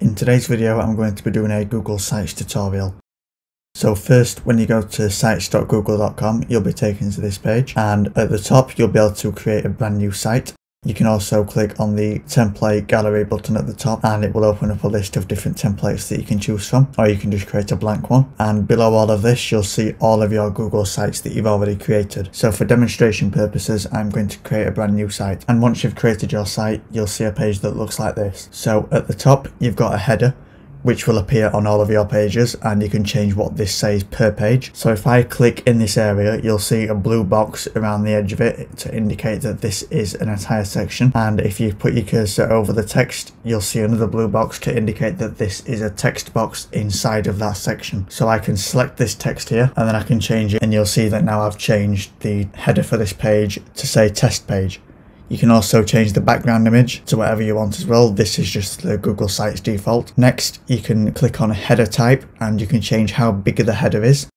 In today's video I'm going to be doing a Google Sites tutorial. So first when you go to sites.google.com you'll be taken to this page and at the top you'll be able to create a brand new site. You can also click on the template gallery button at the top and it will open up a list of different templates that you can choose from or you can just create a blank one and below all of this you'll see all of your Google sites that you've already created. So for demonstration purposes I'm going to create a brand new site and once you've created your site you'll see a page that looks like this. So at the top you've got a header which will appear on all of your pages and you can change what this says per page. So if I click in this area, you'll see a blue box around the edge of it to indicate that this is an entire section. And if you put your cursor over the text, you'll see another blue box to indicate that this is a text box inside of that section. So I can select this text here and then I can change it and you'll see that now I've changed the header for this page to say test page. You can also change the background image to whatever you want as well. This is just the Google Sites default. Next, you can click on header type and you can change how big the header is.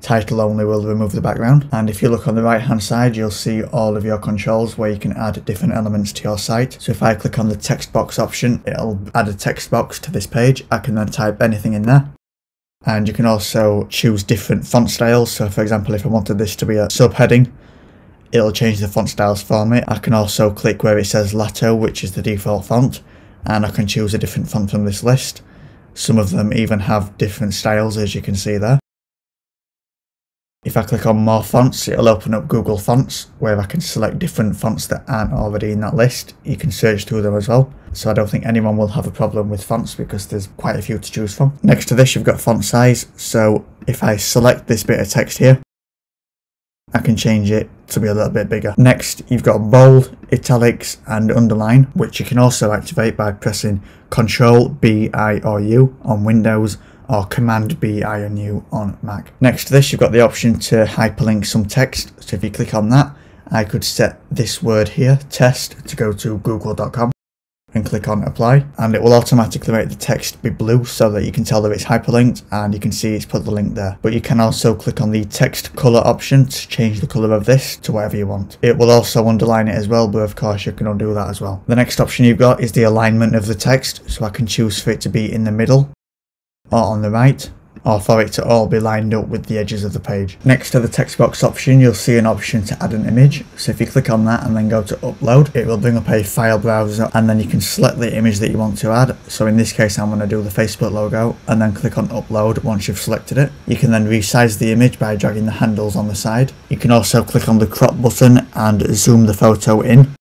Title only will remove the background. And if you look on the right hand side, you'll see all of your controls where you can add different elements to your site. So if I click on the text box option, it'll add a text box to this page. I can then type anything in there and you can also choose different font styles. So for example if I wanted this to be a subheading it'll change the font styles for me. I can also click where it says Lato which is the default font and I can choose a different font from this list. Some of them even have different styles as you can see there if I click on more fonts, it'll open up Google Fonts, where I can select different fonts that aren't already in that list. You can search through them as well. So I don't think anyone will have a problem with fonts because there's quite a few to choose from. Next to this, you've got font size. So if I select this bit of text here, I can change it to be a little bit bigger. Next, you've got bold, italics and underline, which you can also activate by pressing Ctrl B, I or U on Windows or Command B on U on Mac. Next to this, you've got the option to hyperlink some text. So if you click on that, I could set this word here, test, to go to google.com and click on apply. And it will automatically make the text be blue so that you can tell that it's hyperlinked and you can see it's put the link there. But you can also click on the text color option to change the color of this to whatever you want. It will also underline it as well but of course you can undo that as well. The next option you've got is the alignment of the text so I can choose for it to be in the middle or on the right or for it to all be lined up with the edges of the page. Next to the text box option you'll see an option to add an image so if you click on that and then go to upload it will bring up a file browser and then you can select the image that you want to add so in this case I'm going to do the Facebook logo and then click on upload once you've selected it. You can then resize the image by dragging the handles on the side. You can also click on the crop button and zoom the photo in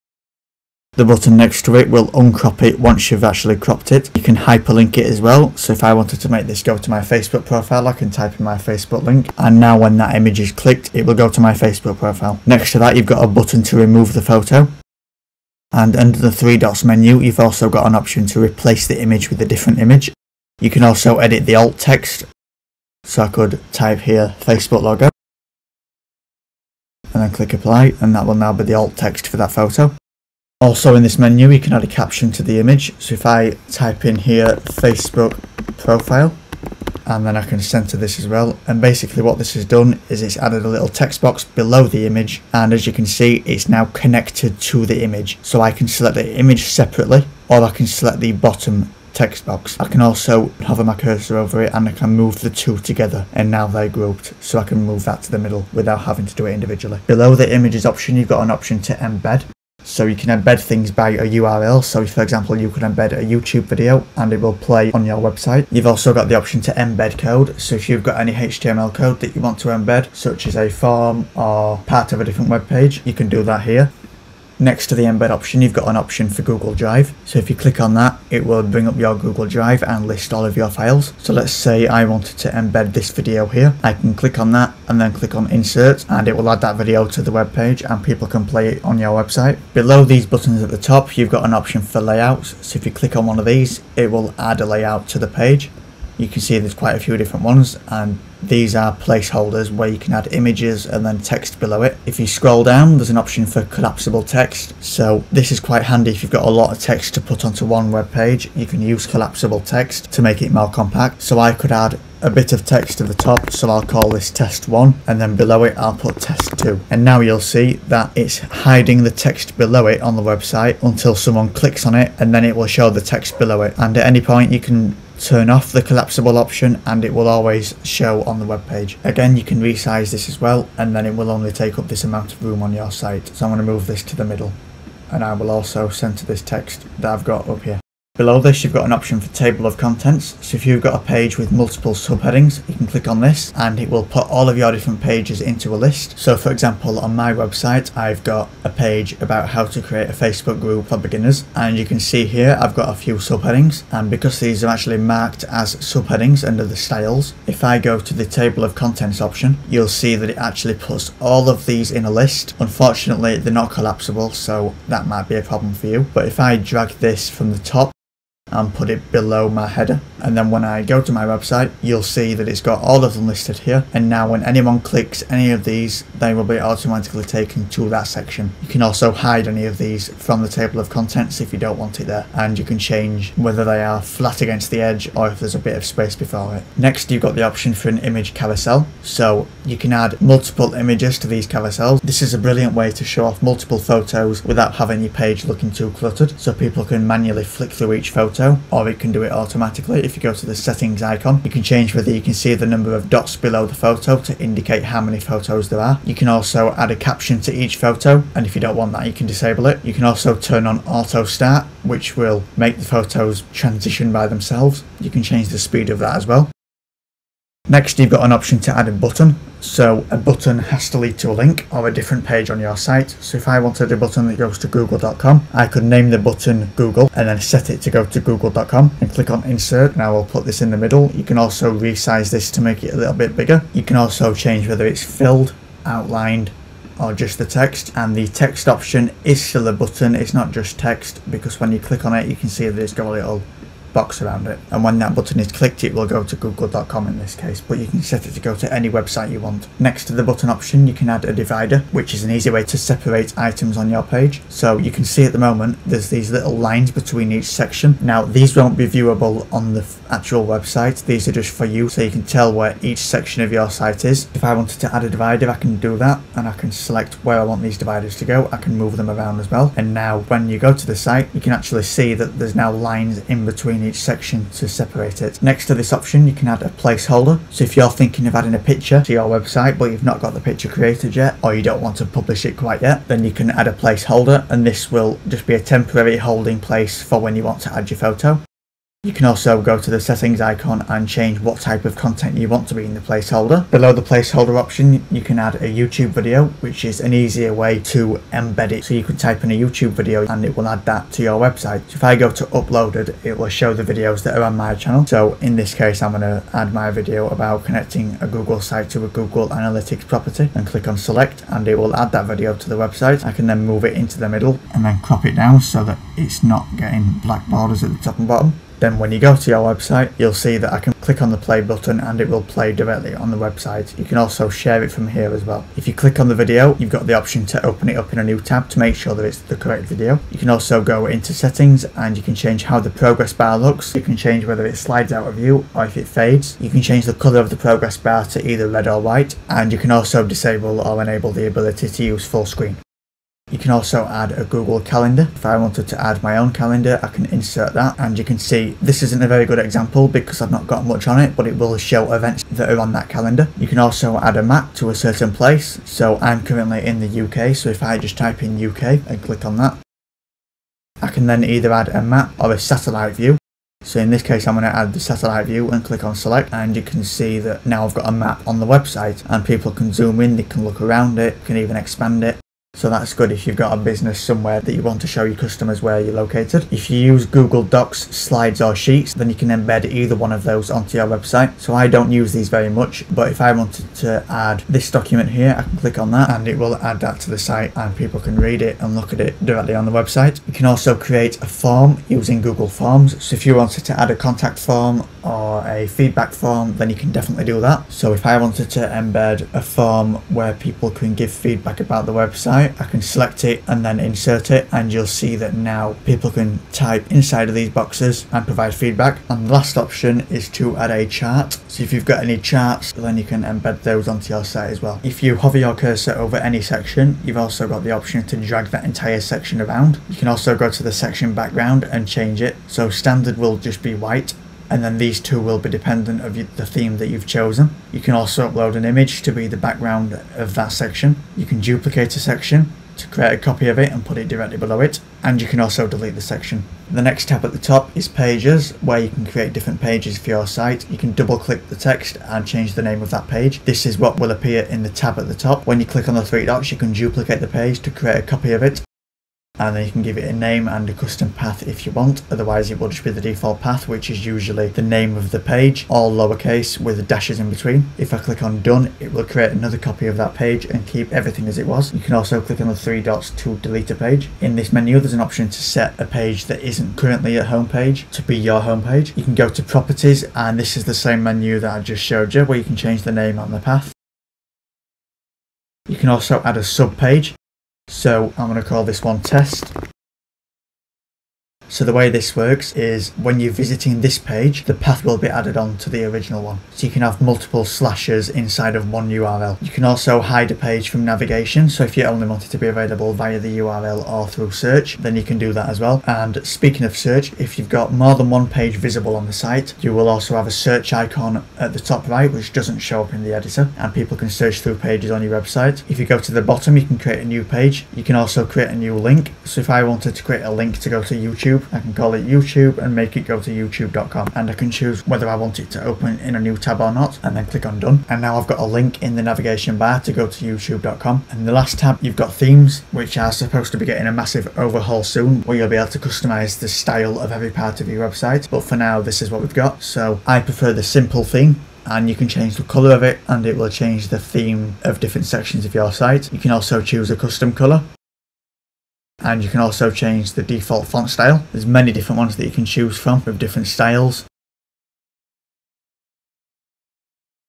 the button next to it will uncrop it once you've actually cropped it. You can hyperlink it as well. So if I wanted to make this go to my Facebook profile, I can type in my Facebook link. And now when that image is clicked, it will go to my Facebook profile. Next to that, you've got a button to remove the photo. And under the three dots menu, you've also got an option to replace the image with a different image. You can also edit the alt text. So I could type here Facebook logo. And then click apply and that will now be the alt text for that photo. Also in this menu you can add a caption to the image. So if I type in here Facebook profile and then I can center this as well and basically what this has done is it's added a little text box below the image and as you can see it's now connected to the image so I can select the image separately or I can select the bottom text box. I can also hover my cursor over it and I can move the two together and now they're grouped so I can move that to the middle without having to do it individually. Below the images option you've got an option to embed so you can embed things by a URL. So for example, you can embed a YouTube video and it will play on your website. You've also got the option to embed code. So if you've got any HTML code that you want to embed, such as a form or part of a different web page, you can do that here. Next to the embed option, you've got an option for Google Drive. So if you click on that, it will bring up your Google Drive and list all of your files. So let's say I wanted to embed this video here. I can click on that and then click on insert and it will add that video to the web page and people can play it on your website. Below these buttons at the top, you've got an option for layouts. So if you click on one of these, it will add a layout to the page you can see there's quite a few different ones and these are placeholders where you can add images and then text below it. If you scroll down there's an option for collapsible text so this is quite handy if you've got a lot of text to put onto one web page you can use collapsible text to make it more compact so I could add a bit of text to the top, so I'll call this test 1, and then below it I'll put test 2. And now you'll see that it's hiding the text below it on the website until someone clicks on it, and then it will show the text below it. And at any point you can turn off the collapsible option and it will always show on the web page. Again, you can resize this as well and then it will only take up this amount of room on your site. So I'm going to move this to the middle and I will also center this text that I've got up here. Below this you've got an option for table of contents, so if you've got a page with multiple subheadings you can click on this and it will put all of your different pages into a list. So for example on my website I've got a page about how to create a Facebook group for beginners and you can see here I've got a few subheadings and because these are actually marked as subheadings under the styles, if I go to the table of contents option you'll see that it actually puts all of these in a list. Unfortunately they're not collapsible so that might be a problem for you but if I drag this from the top and put it below my header and then when I go to my website you'll see that it's got all of them listed here and now when anyone clicks any of these they will be automatically taken to that section. You can also hide any of these from the table of contents if you don't want it there and you can change whether they are flat against the edge or if there's a bit of space before it. Next you've got the option for an image carousel so you can add multiple images to these carousels. This is a brilliant way to show off multiple photos without having your page looking too cluttered so people can manually flick through each photo or it can do it automatically. If you go to the settings icon, you can change whether you can see the number of dots below the photo to indicate how many photos there are. You can also add a caption to each photo and if you don't want that you can disable it. You can also turn on auto start which will make the photos transition by themselves. You can change the speed of that as well. Next you've got an option to add a button. So a button has to lead to a link or a different page on your site. So if I wanted a button that goes to google.com, I could name the button Google and then set it to go to google.com and click on insert and I will put this in the middle. You can also resize this to make it a little bit bigger. You can also change whether it's filled, outlined, or just the text and the text option is still a button it's not just text because when you click on it you can see that it's got a little box around it and when that button is clicked it will go to google.com in this case but you can set it to go to any website you want. Next to the button option you can add a divider which is an easy way to separate items on your page so you can see at the moment there's these little lines between each section. Now these won't be viewable on the actual website these are just for you so you can tell where each section of your site is. If I wanted to add a divider I can do that and I can select where I want these dividers to go. I can move them around as well and now when you go to the site you can actually see that there's now lines in between each section to separate it. Next to this option you can add a placeholder. So if you're thinking of adding a picture to your website but you've not got the picture created yet or you don't want to publish it quite yet then you can add a placeholder and this will just be a temporary holding place for when you want to add your photo. You can also go to the settings icon and change what type of content you want to be in the placeholder. Below the placeholder option, you can add a YouTube video, which is an easier way to embed it. So you can type in a YouTube video and it will add that to your website. So if I go to uploaded, it will show the videos that are on my channel. So in this case, I'm going to add my video about connecting a Google site to a Google Analytics property and click on select and it will add that video to the website. I can then move it into the middle and then crop it down so that it's not getting black borders at the top and bottom then when you go to your website you'll see that I can click on the play button and it will play directly on the website. You can also share it from here as well. If you click on the video you've got the option to open it up in a new tab to make sure that it's the correct video. You can also go into settings and you can change how the progress bar looks. You can change whether it slides out of view or if it fades. You can change the colour of the progress bar to either red or white and you can also disable or enable the ability to use full screen. You can also add a Google Calendar. If I wanted to add my own calendar, I can insert that. And you can see this isn't a very good example because I've not got much on it, but it will show events that are on that calendar. You can also add a map to a certain place. So I'm currently in the UK, so if I just type in UK and click on that, I can then either add a map or a satellite view. So in this case I'm going to add the satellite view and click on select and you can see that now I've got a map on the website and people can zoom in, they can look around it, can even expand it so that's good if you've got a business somewhere that you want to show your customers where you're located. If you use Google Docs, Slides or Sheets, then you can embed either one of those onto your website. So I don't use these very much, but if I wanted to add this document here, I can click on that and it will add that to the site and people can read it and look at it directly on the website. You can also create a form using Google Forms. So if you wanted to add a contact form or a feedback form, then you can definitely do that. So if I wanted to embed a form where people can give feedback about the website, right, I can select it and then insert it, and you'll see that now people can type inside of these boxes and provide feedback. And the last option is to add a chart. So if you've got any charts, then you can embed those onto your site as well. If you hover your cursor over any section, you've also got the option to drag that entire section around. You can also go to the section background and change it. So standard will just be white and then these two will be dependent of the theme that you've chosen. You can also upload an image to be the background of that section. You can duplicate a section to create a copy of it and put it directly below it and you can also delete the section. The next tab at the top is pages where you can create different pages for your site. You can double click the text and change the name of that page. This is what will appear in the tab at the top. When you click on the three dots you can duplicate the page to create a copy of it and then you can give it a name and a custom path if you want. Otherwise it will just be the default path which is usually the name of the page all lowercase with dashes in between. If I click on done it will create another copy of that page and keep everything as it was. You can also click on the three dots to delete a page. In this menu there's an option to set a page that isn't currently a home page to be your home page. You can go to properties and this is the same menu that I just showed you where you can change the name and the path. You can also add a sub page so I'm going to call this one test. So the way this works is when you're visiting this page, the path will be added on to the original one. So you can have multiple slashes inside of one URL. You can also hide a page from navigation. So if you only want it to be available via the URL or through search, then you can do that as well. And speaking of search, if you've got more than one page visible on the site, you will also have a search icon at the top right, which doesn't show up in the editor. And people can search through pages on your website. If you go to the bottom, you can create a new page. You can also create a new link. So if I wanted to create a link to go to YouTube, I can call it YouTube and make it go to youtube.com and I can choose whether I want it to open in a new tab or not and then click on done. And now I've got a link in the navigation bar to go to youtube.com and the last tab you've got themes which are supposed to be getting a massive overhaul soon where you'll be able to customize the style of every part of your website. But for now this is what we've got. So I prefer the simple theme and you can change the color of it and it will change the theme of different sections of your site. You can also choose a custom color and you can also change the default font style. There's many different ones that you can choose from with different styles.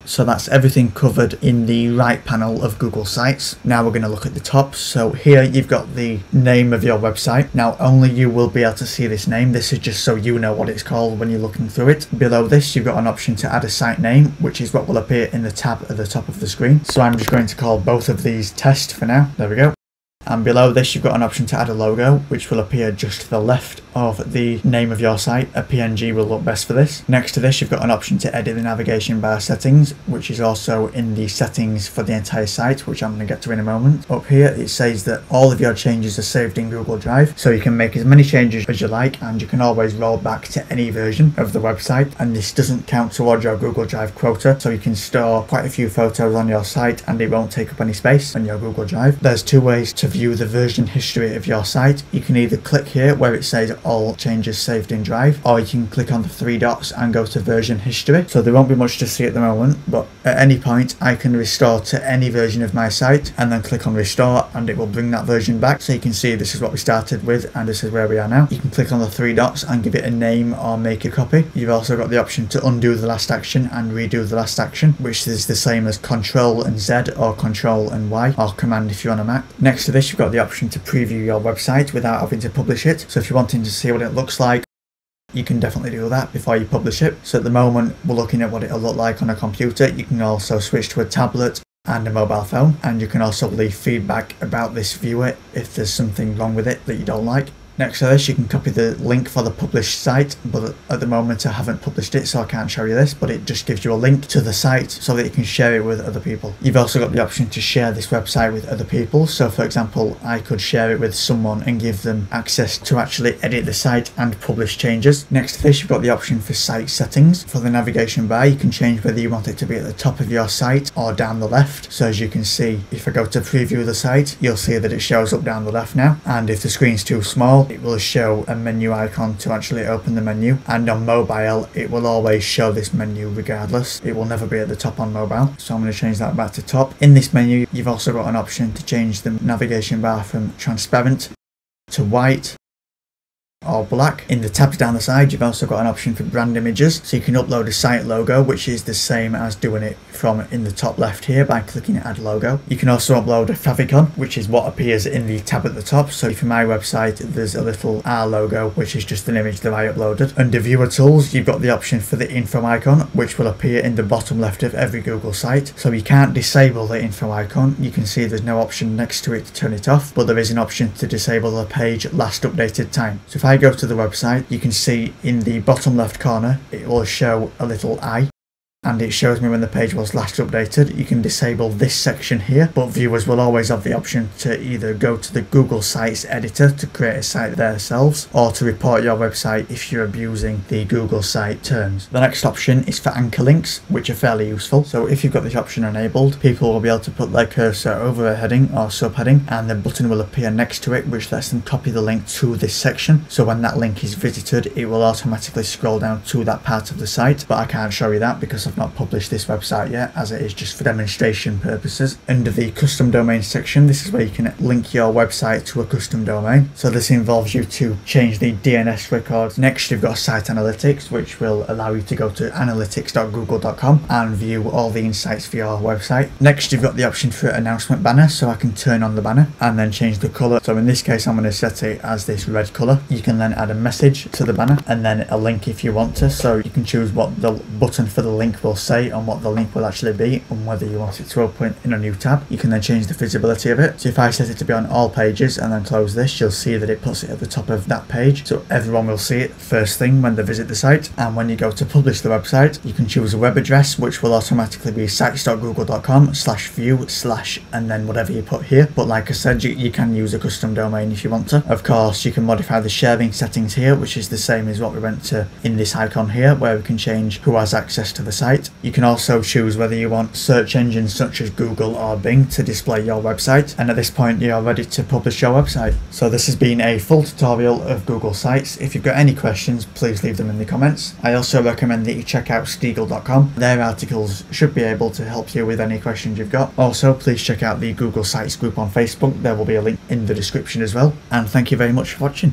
So that's everything covered in the right panel of Google Sites. Now we're going to look at the top. So here you've got the name of your website. Now only you will be able to see this name. This is just so you know what it's called when you're looking through it. Below this you've got an option to add a site name which is what will appear in the tab at the top of the screen. So I'm just going to call both of these test for now. There we go and below this you've got an option to add a logo which will appear just to the left of the name of your site. A PNG will look best for this. Next to this you've got an option to edit the navigation bar settings which is also in the settings for the entire site which I'm going to get to in a moment. Up here it says that all of your changes are saved in Google Drive so you can make as many changes as you like and you can always roll back to any version of the website and this doesn't count towards your Google Drive quota so you can store quite a few photos on your site and it won't take up any space on your Google Drive. There's two ways to view the version history of your site. You can either click here where it says all changes saved in Drive, or you can click on the three dots and go to version history. So there won't be much to see at the moment, but at any point I can restore to any version of my site and then click on restore and it will bring that version back. So you can see this is what we started with and this is where we are now. You can click on the three dots and give it a name or make a copy. You've also got the option to undo the last action and redo the last action, which is the same as Control and Z or Control and Y or Command if you're on a Mac. Next to this, you've got the option to preview your website without having to publish it. So if you're wanting to see what it looks like, you can definitely do that before you publish it. So at the moment, we're looking at what it'll look like on a computer. You can also switch to a tablet and a mobile phone, and you can also leave feedback about this viewer if there's something wrong with it that you don't like. Next to this you can copy the link for the published site but at the moment I haven't published it so I can't show you this but it just gives you a link to the site so that you can share it with other people. You've also got the option to share this website with other people so for example I could share it with someone and give them access to actually edit the site and publish changes. Next to this you've got the option for site settings. For the navigation bar you can change whether you want it to be at the top of your site or down the left so as you can see if I go to preview the site you'll see that it shows up down the left now and if the screen's too small it will show a menu icon to actually open the menu and on mobile it will always show this menu regardless. It will never be at the top on mobile so I'm going to change that back to top. In this menu you've also got an option to change the navigation bar from transparent to white or black. In the tabs down the side, you've also got an option for brand images. So you can upload a site logo, which is the same as doing it from in the top left here by clicking add logo. You can also upload a favicon, which is what appears in the tab at the top. So for my website, there's a little R logo, which is just an image that I uploaded. Under viewer tools, you've got the option for the info icon, which will appear in the bottom left of every Google site. So you can't disable the info icon. You can see there's no option next to it to turn it off, but there is an option to disable the page last updated time. So if I go to the website, you can see in the bottom left corner, it will show a little eye and it shows me when the page was last updated. You can disable this section here, but viewers will always have the option to either go to the Google Sites editor to create a site themselves, or to report your website if you're abusing the Google site terms. The next option is for anchor links, which are fairly useful. So if you've got this option enabled, people will be able to put their cursor over a heading or subheading, and the button will appear next to it, which lets them copy the link to this section. So when that link is visited, it will automatically scroll down to that part of the site, but I can't show you that because not published this website yet as it is just for demonstration purposes. Under the custom domain section this is where you can link your website to a custom domain. So this involves you to change the DNS records. Next you've got site analytics which will allow you to go to analytics.google.com and view all the insights for your website. Next you've got the option for announcement banner so I can turn on the banner and then change the colour. So in this case I'm going to set it as this red colour. You can then add a message to the banner and then a link if you want to so you can choose what the button for the link will say on what the link will actually be and whether you want it to open in a new tab. You can then change the visibility of it. So if I set it to be on all pages and then close this, you'll see that it puts it at the top of that page. So everyone will see it first thing when they visit the site. And when you go to publish the website, you can choose a web address, which will automatically be sites.google.com slash view slash and then whatever you put here. But like I said, you, you can use a custom domain if you want to. Of course, you can modify the sharing settings here, which is the same as what we went to in this icon here, where we can change who has access to the site. You can also choose whether you want search engines such as Google or Bing to display your website and at this point you're ready to publish your website. So this has been a full tutorial of Google Sites. If you've got any questions please leave them in the comments. I also recommend that you check out Steegle.com. Their articles should be able to help you with any questions you've got. Also please check out the Google Sites group on Facebook. There will be a link in the description as well. And thank you very much for watching.